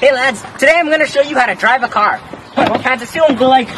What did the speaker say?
Hey lads, today I'm gonna show you how to drive a car. What kinds of feelings are like...